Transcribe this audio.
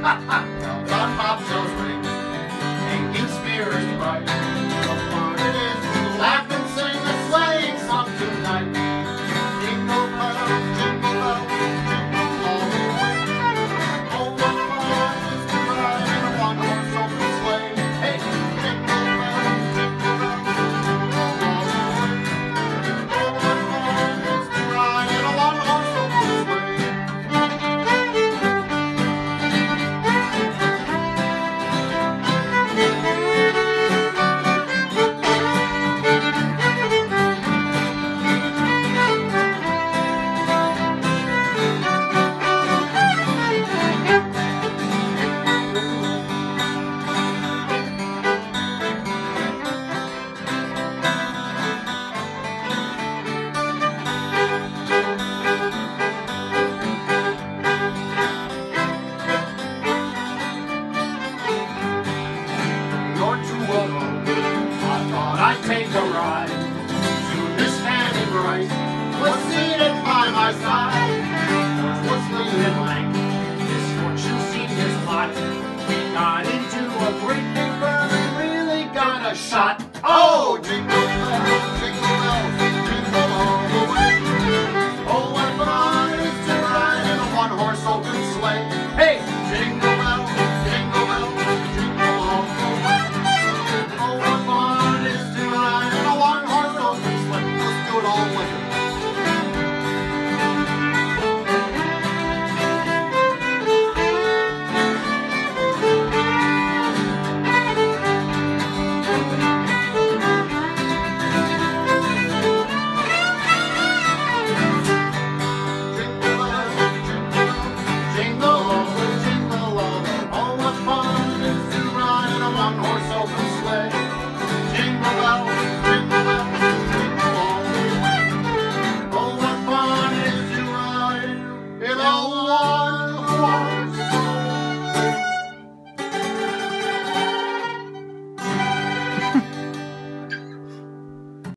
ha Christ was seated by my side. Was leaning like misfortune seemed his lot. We got into a great big burn and really got a shot. know